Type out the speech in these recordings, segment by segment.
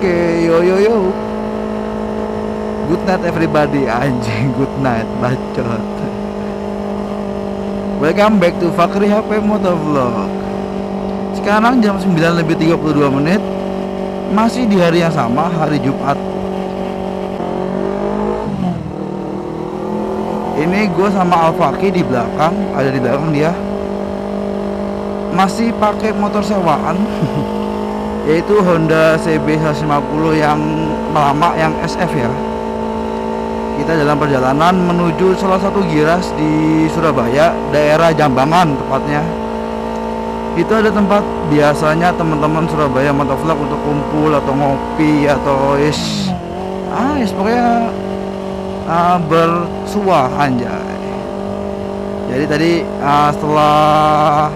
Oke, yo yo yo. Good night everybody, anjing. Good night, bacot. Welcome back to Fakri HP Motovlog. Sekarang jam 9 lebih 32 menit. Masih di hari yang sama, hari Jumat. Ini gue sama Alfaki di belakang, ada di belakang dia. Masih pakai motor sewaan. yaitu Honda CB 150 yang lama yang SF ya. Kita dalam perjalanan menuju salah satu giras di Surabaya daerah Jambangan tepatnya. Itu ada tempat biasanya teman-teman Surabaya motovlog untuk kumpul atau ngopi atau is ah is pokoknya uh, bersuah anjay. Jadi tadi uh, setelah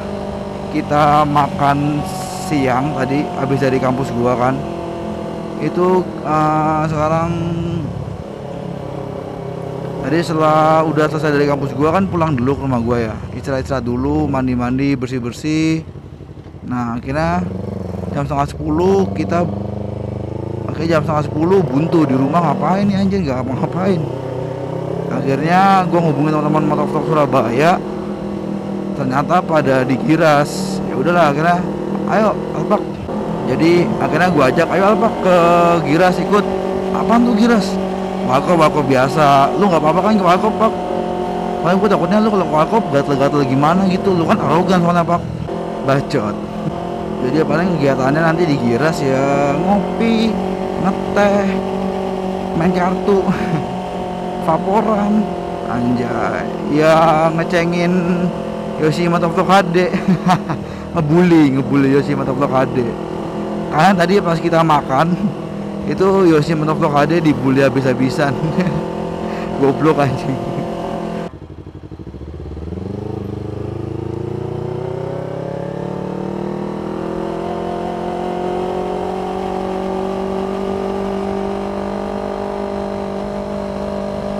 kita makan siang tadi habis dari kampus gua kan. Itu uh, sekarang tadi setelah udah selesai dari kampus gua kan pulang dulu ke rumah gua ya. Istirahat-istirahat dulu mandi-mandi bersih-bersih. Nah akhirnya jam setengah sepuluh kita akhirnya jam setengah sepuluh buntu di rumah ngapain nih anjir nggak ngapa-ngapain akhirnya gua ngubungin teman-teman motovlog Surabaya. Ternyata pada digiras. Ya udahlah akhirnya ayo Alpak jadi akhirnya gue ajak ayo Alpak ke Giras ikut. Apaan tuh Giras? Walkop Walkop biasa. Lu nggak apa-apa kan ke Walkop Pak? Paling gue takutnya lu kalau ke Walkop gatel-gatel gimana gitu. Lu kan arogan soalnya Pak. Bacot. Jadi ya paling kegiatannya nanti di Giras ya Ngopi Ngeteh Main kartu Vaporan. Anjay. Ya ngecengin Yoshi Motovlog HD ngebully ngebully Yoshi Motovlog HD karena tadi pas kita makan itu Yoshi Motovlog HD dibully habis-habisan. Goblok anjing.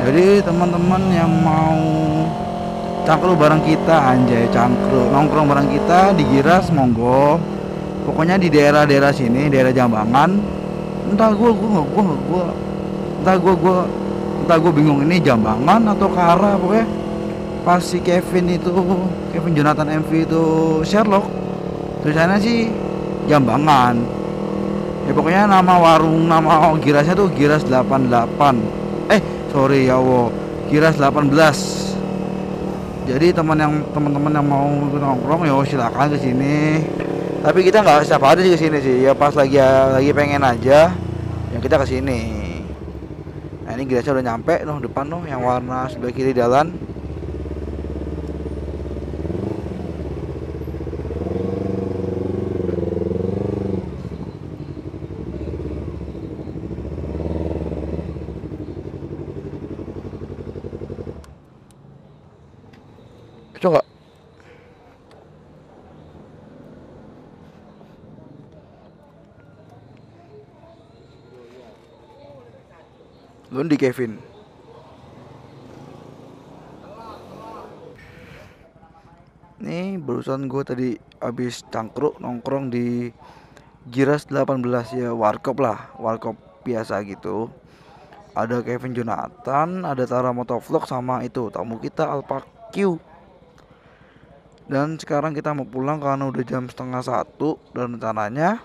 Jadi teman-teman yang mau cangkruk bareng kita anjay cangkruk. Nongkrong bareng kita di Giras monggo. Pokoknya di daerah-daerah sini daerah Jambangan entah nggak gue nggak gue entah gue gue entah gue bingung ini Jambangan atau Kara pokoknya pas si Kevin itu Kevin Jonathan MV itu Sherlock tulisannya sih Jambangan. Ya pokoknya nama warung nama Girasnya tuh Giras 88 eh sorry ya wo Giras 18 jadi teman yang teman-teman yang mau nongkrong ya silakan ke sini. Tapi kita nggak siapa ada ke sini sih. Ya pas lagi lagi pengen aja yang kita ke sini. Nah ini gelasnya udah nyampe noh depan noh yang warna sebelah kiri jalan Lundi Kevin. Nih barusan gue tadi habis cangkruk nongkrong di Giras 18 ya warkop lah warkop biasa gitu. Ada Kevin Jonathan ada Tara Motovlog sama itu tamu kita Alpa Q dan sekarang kita mau pulang karena udah jam setengah satu dan rencananya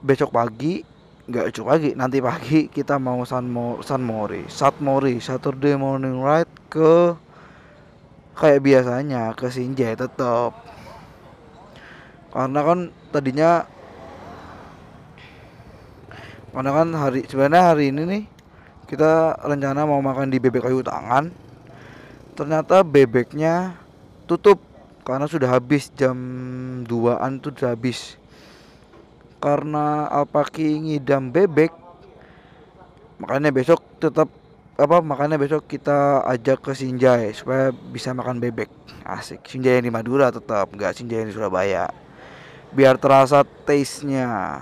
besok pagi nggak besok pagi nanti pagi kita mau San Mo San Mori. Sat Mori Saturday morning ride ke kayak biasanya ke Sinjai tetap karena kan tadinya karena kan hari sebenarnya hari ini nih kita rencana mau makan di bebek kayu tangan. Ternyata bebeknya tutup karena sudah habis jam 2an tuh sudah habis karena Alpaki ngidam bebek makanya besok tetap apa makanya besok kita ajak ke Sinjai supaya bisa makan bebek. Asik. Sinjai yang di Madura tetap nggak Sinjai yang di Surabaya. Biar terasa taste nya